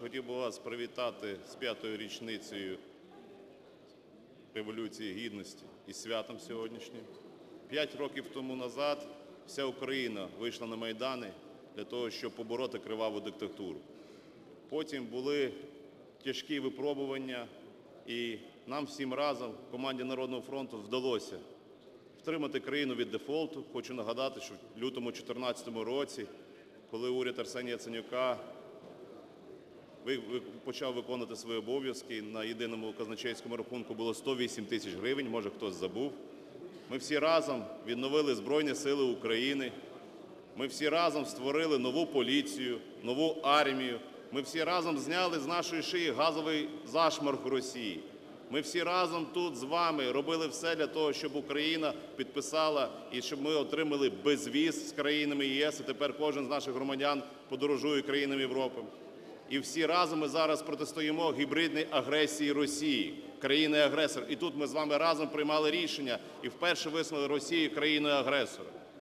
хотів би вас привітати з п'ятою річницею Революції Гідності і святом сьогоднішнім. П'ять років тому назад вся Україна вийшла на Майдани для того, щоб побороти криваву диктатуру. Потім були тяжкі випробування, і нам всім разом, команді Народного фронту, вдалося втримати країну від дефолту. Хочу нагадати, що в лютому 2014 році, коли уряд Арсенія Яценюка почав виконувати свої обов'язки, на єдиному казначейському рахунку було 108 тисяч гривень, може хтось забув. Ми всі разом відновили Збройні Сили України, ми всі разом створили нову поліцію, нову армію. Ми всі разом зняли з нашої шиї газовий зашморг Росії. Ми всі разом тут з вами робили все для того, щоб Україна підписала і щоб ми отримали безвіз з країнами ЄС. І тепер кожен з наших громадян подорожує країнами Європи. І всі разом ми зараз протистоїмо гібридній агресії Росії, країни агресора І тут ми з вами разом приймали рішення і вперше визнали Росію країною-агресором.